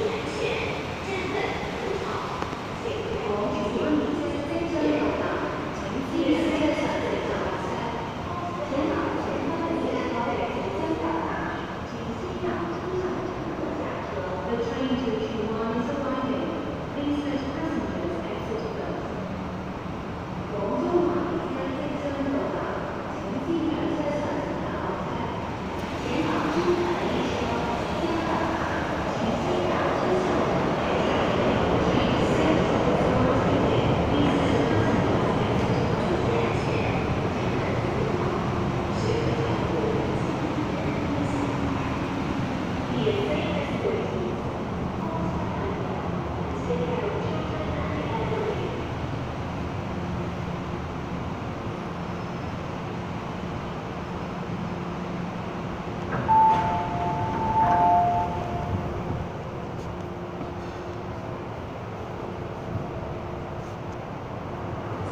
Cool.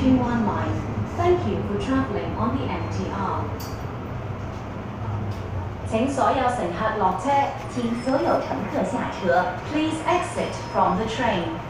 21 miles. Thank you for traveling on the MTR. Please exit from the train.